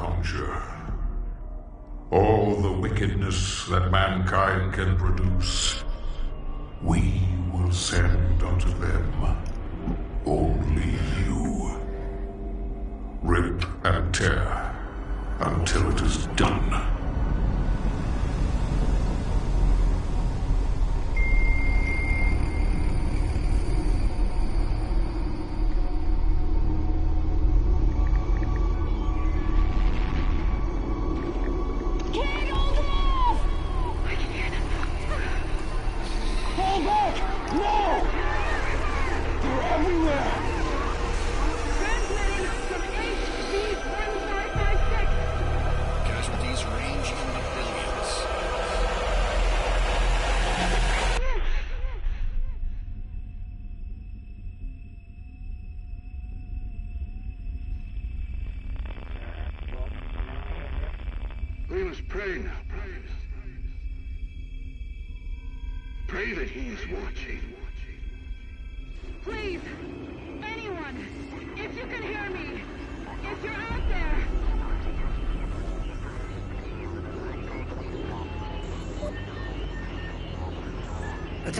conjure. All the wickedness that mankind can produce, we will send unto them. Only you. Rip and tear until it is done.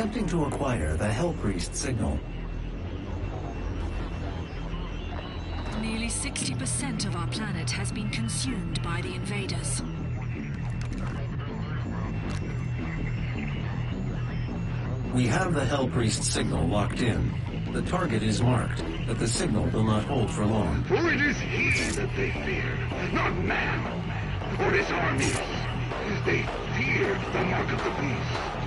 Attempting to acquire the Hell Priest signal. Nearly 60% of our planet has been consumed by the invaders. We have the Hell Priest signal locked in. The target is marked, but the signal will not hold for long. For it is he that they fear, not man, or his armies. They fear the mark of the beast.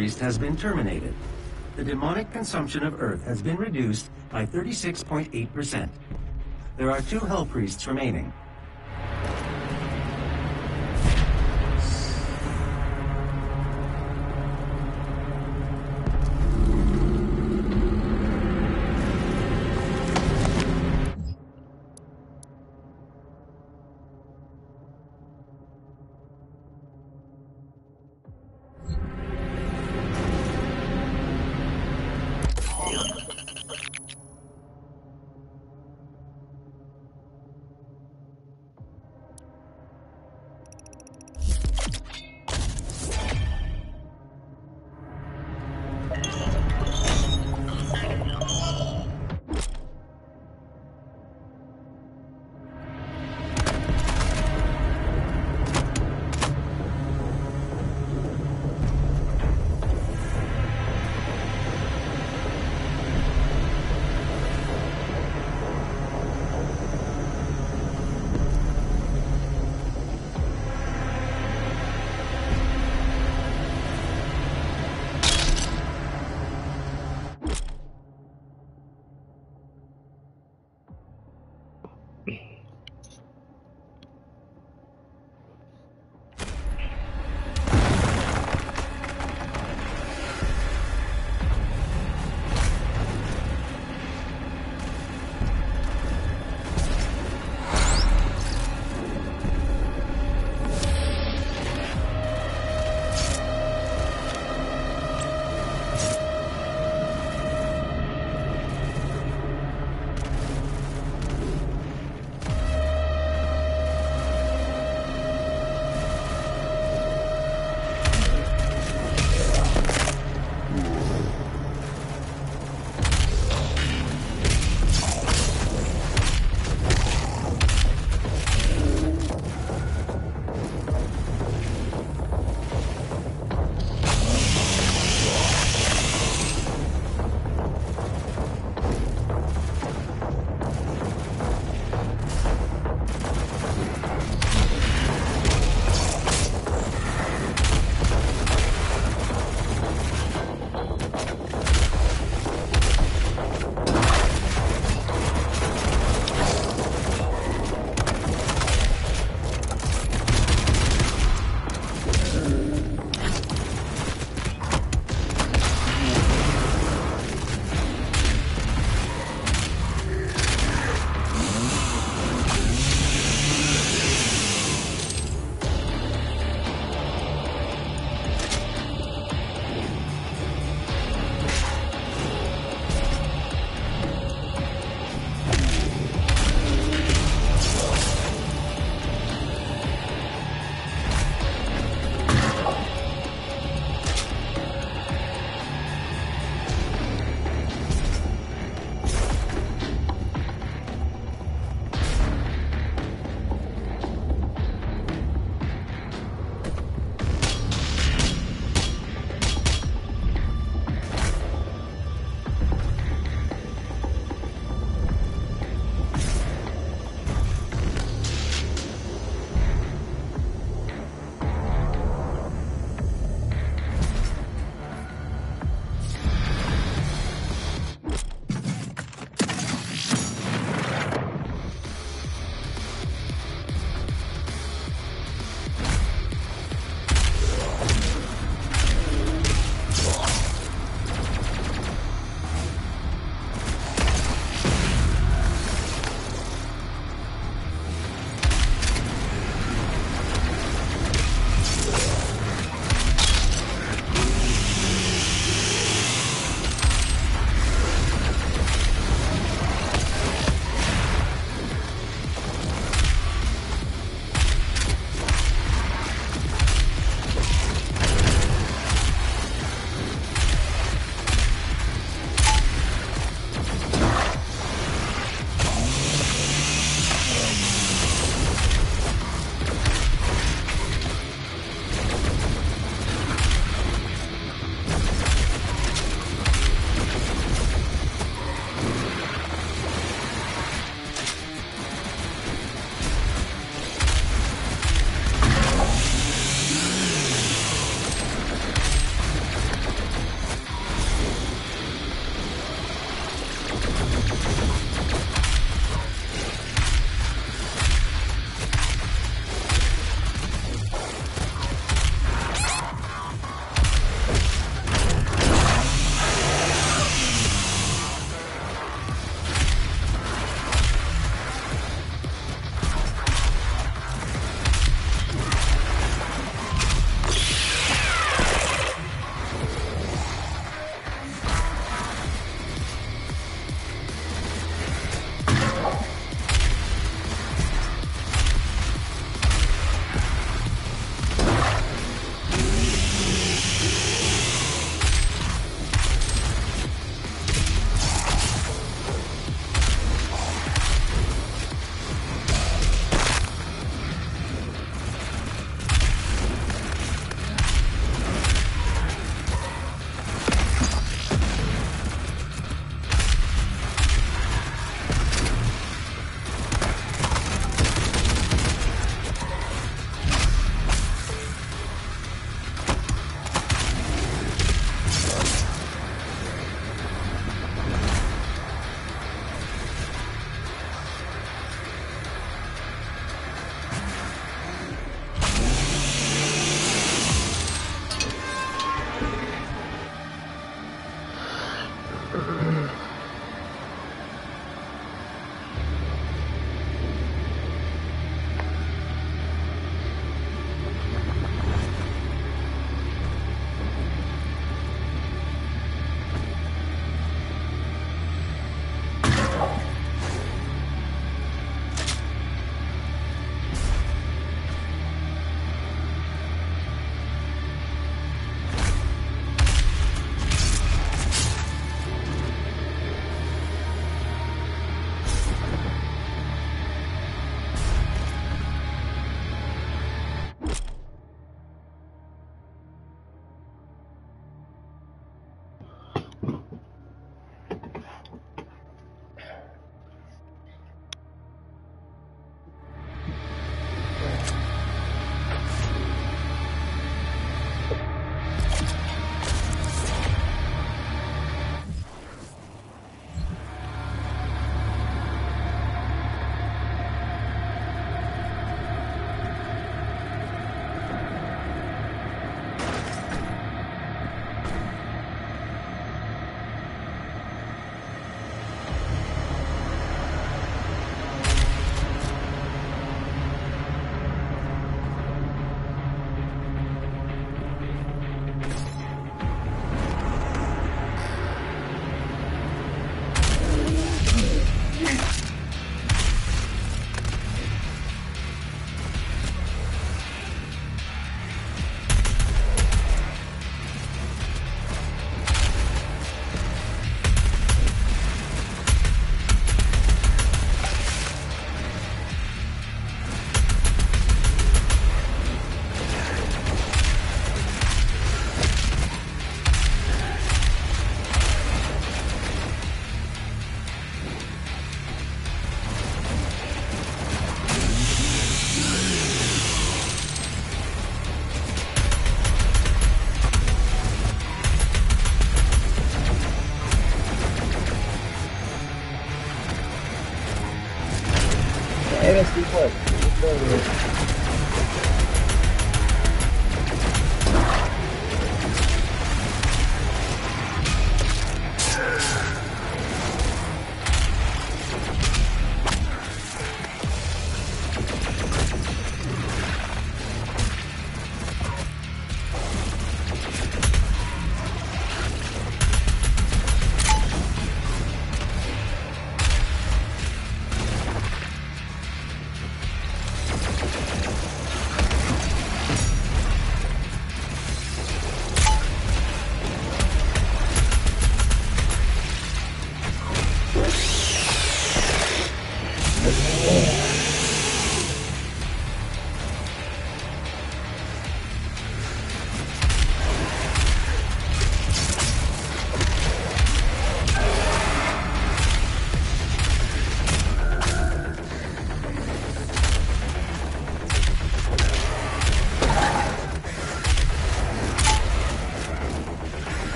Priest has been terminated. The demonic consumption of Earth has been reduced by 36.8%. There are two Hell Priests remaining.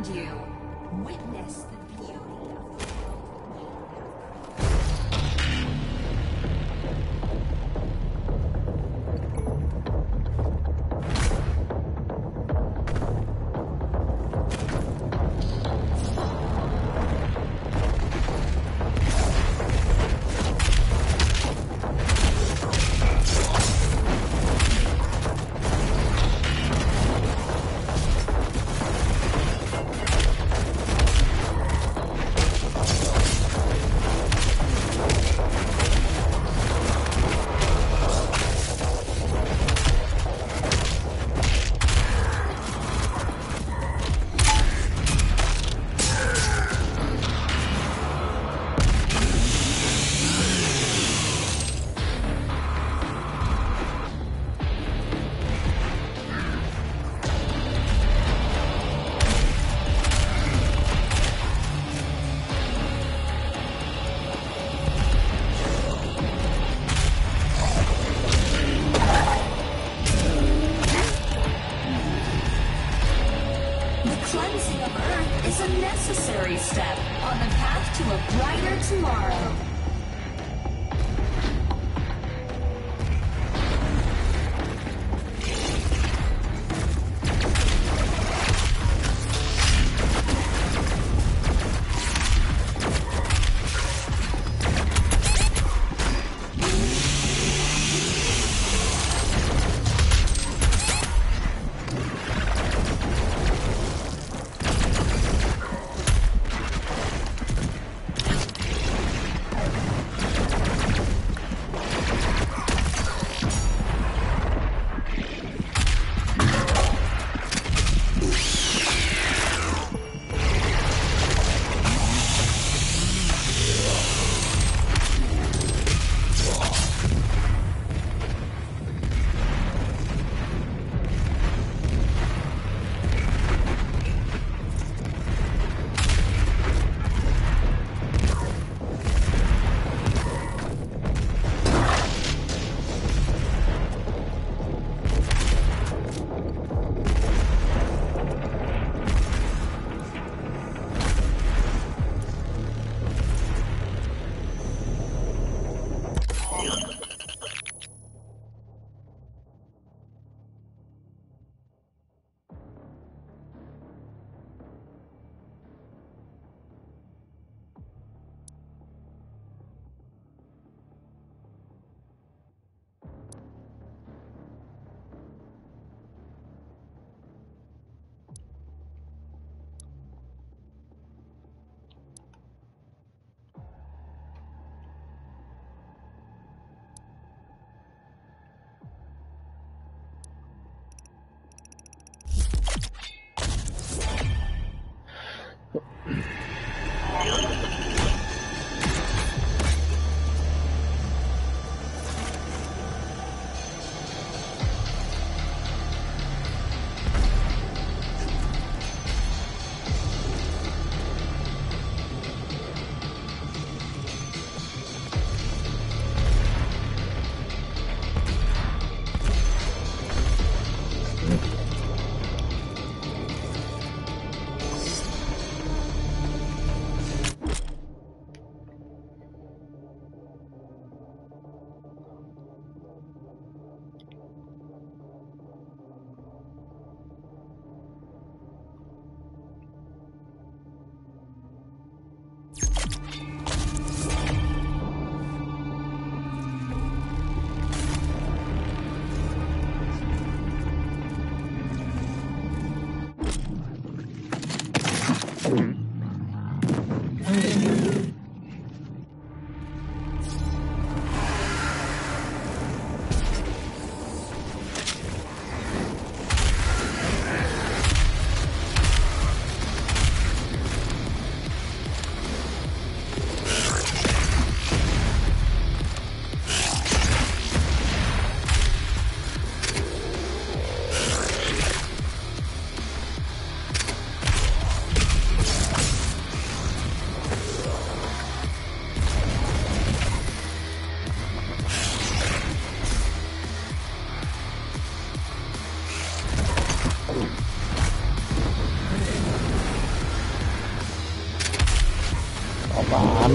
Around you.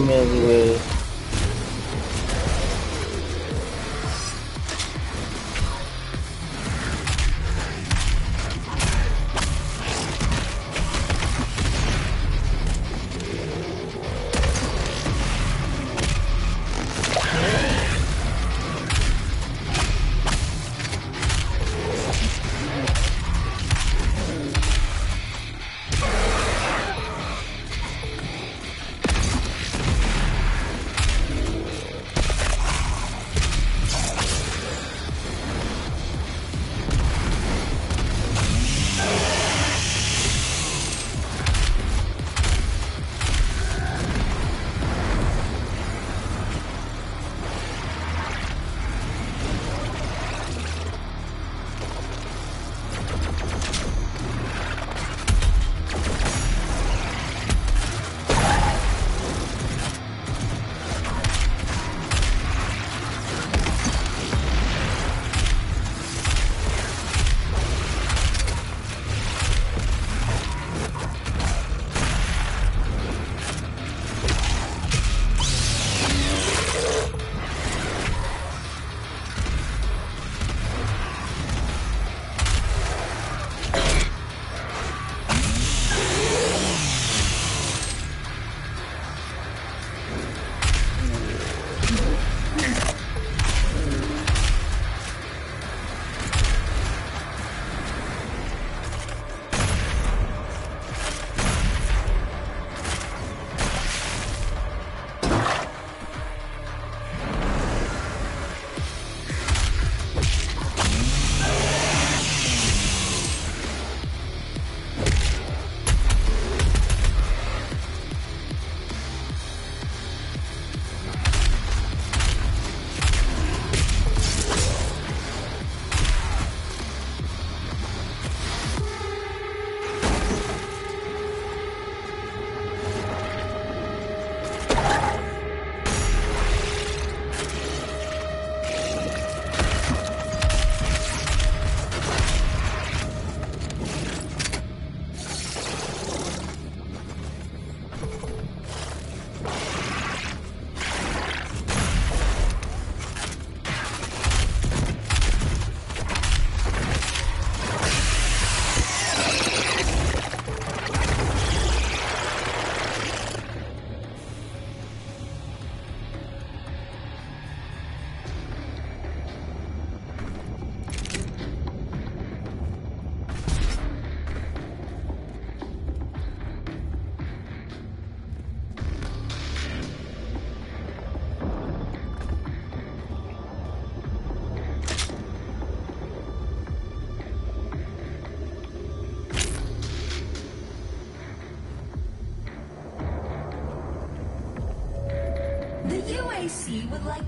Mê.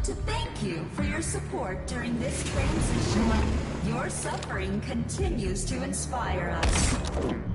To thank you for your support during this transition. Your suffering continues to inspire us.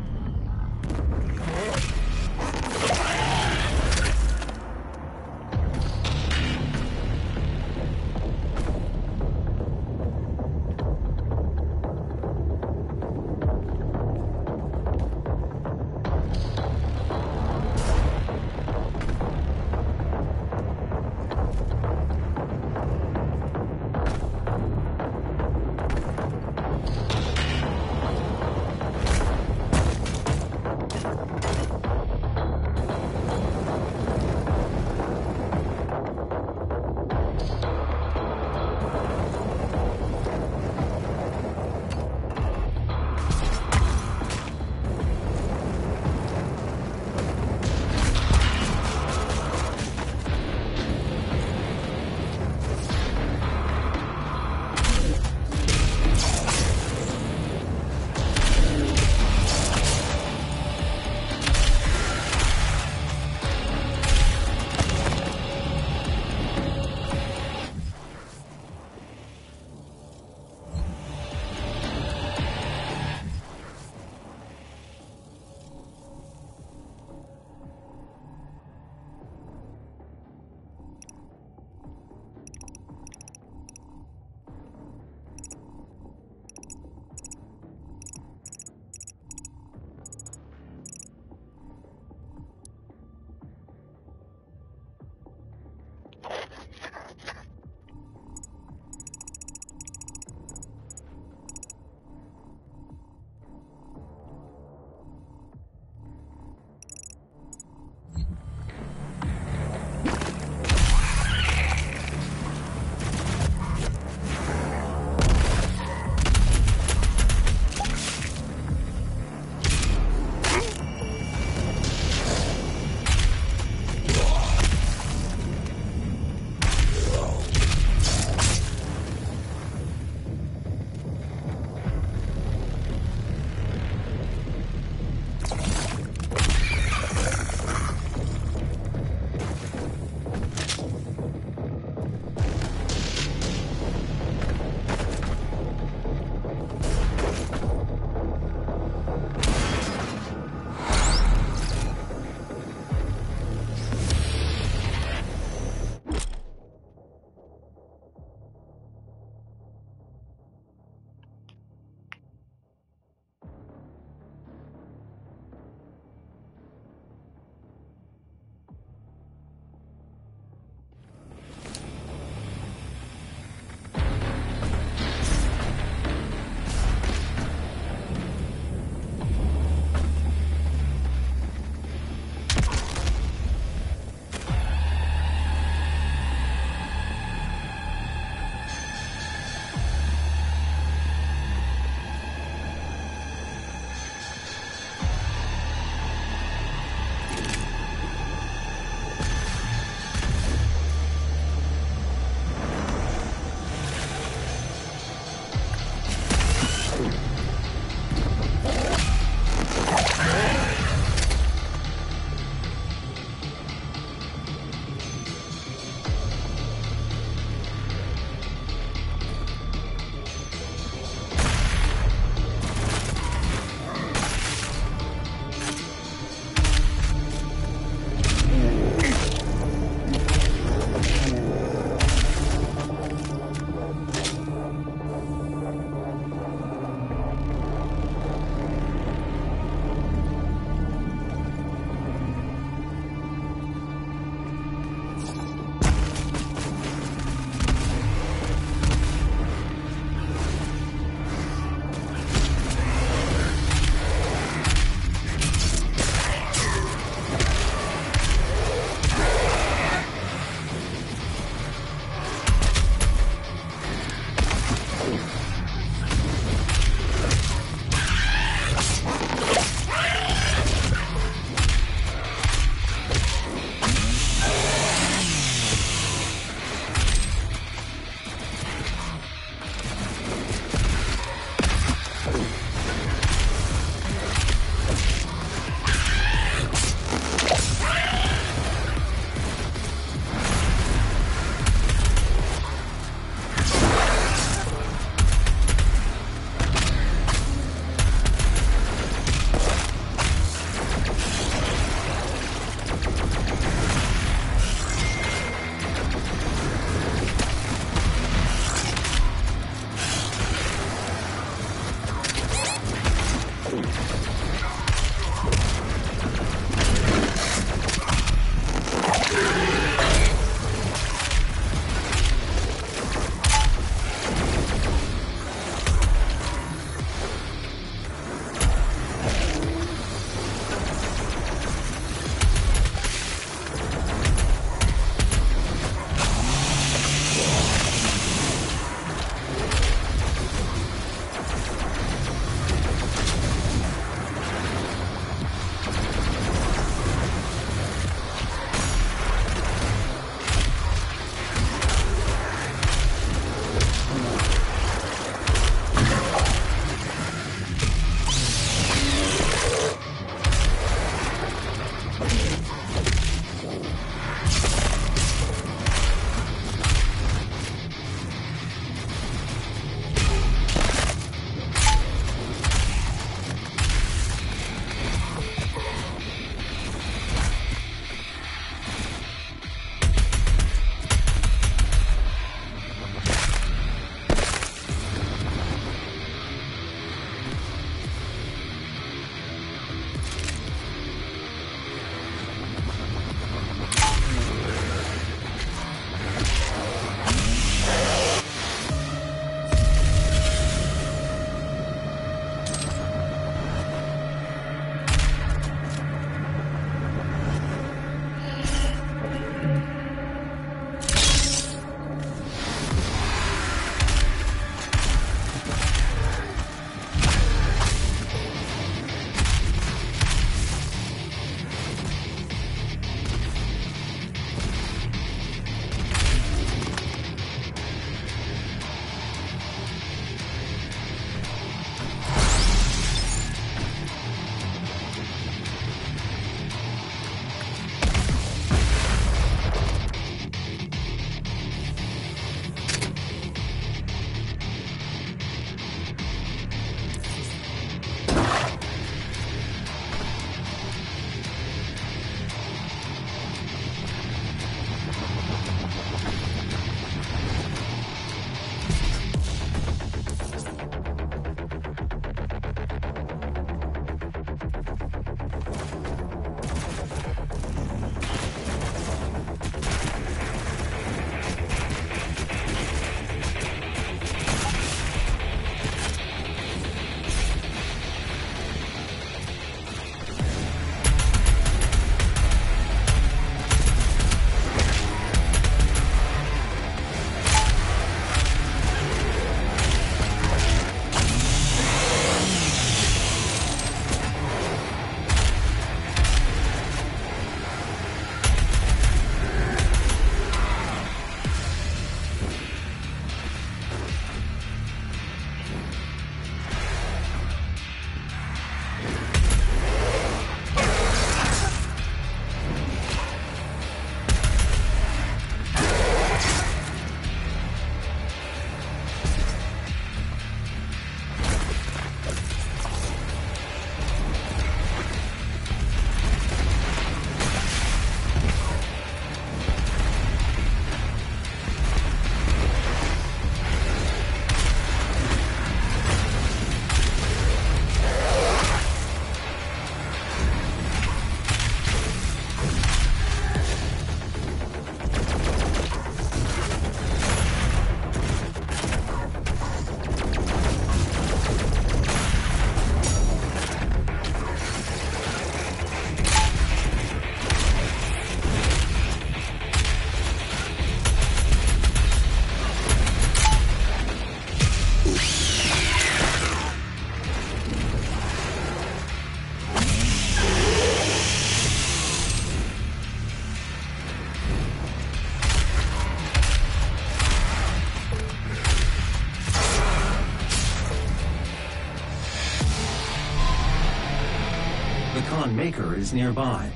Maker is nearby.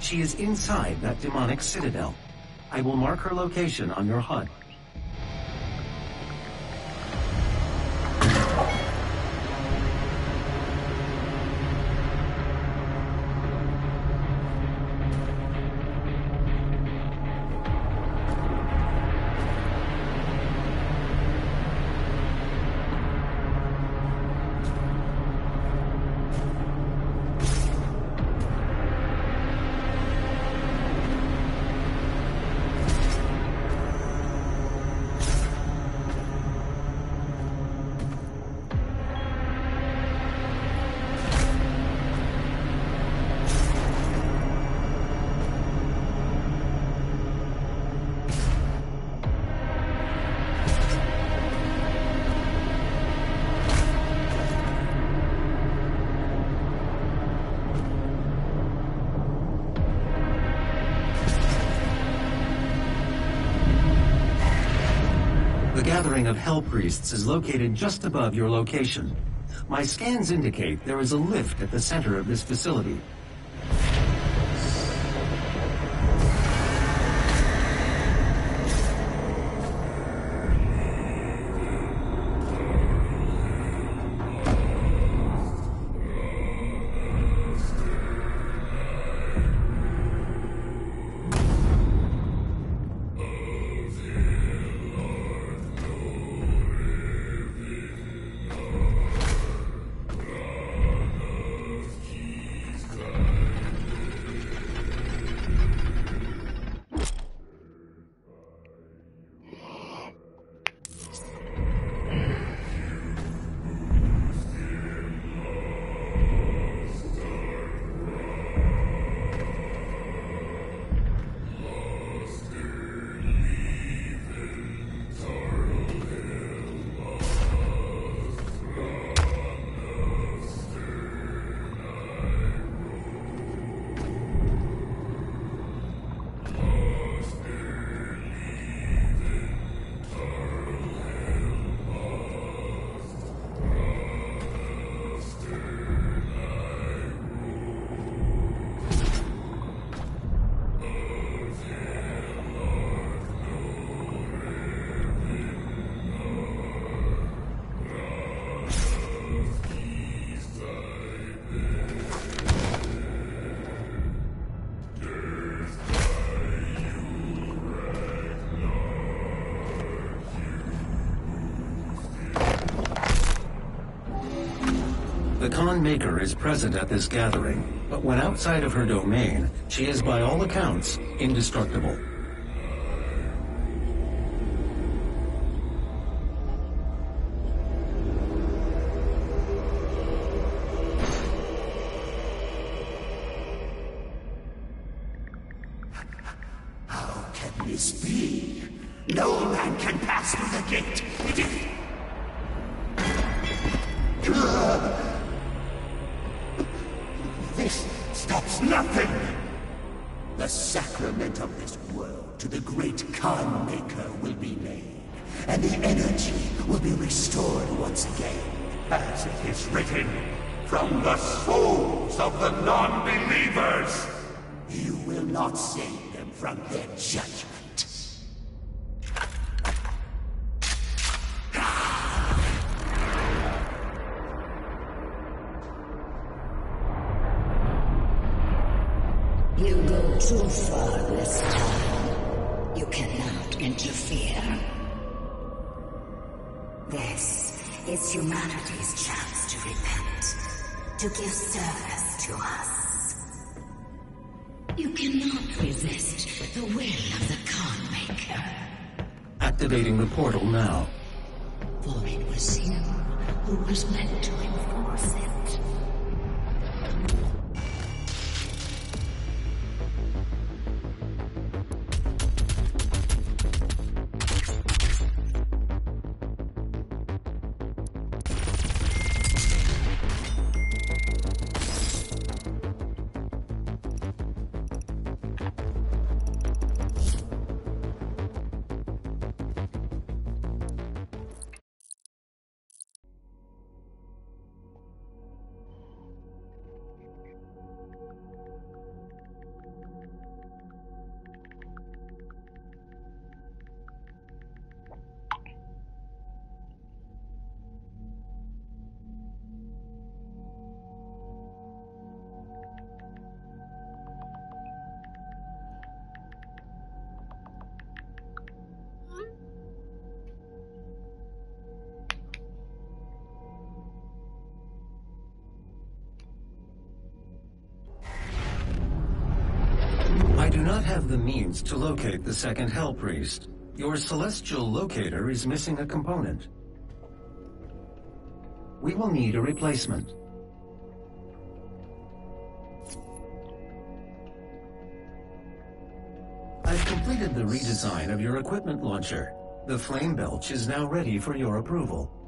She is inside that demonic citadel. I will mark her location on your HUD. Gathering of Hell Priests is located just above your location. My scans indicate there is a lift at the center of this facility. The Khan Maker is present at this gathering, but when outside of her domain, she is by all accounts indestructible. Have the means to locate the second Hell Priest. Your celestial locator is missing a component. We will need a replacement. I've completed the redesign of your equipment launcher. The flame belch is now ready for your approval.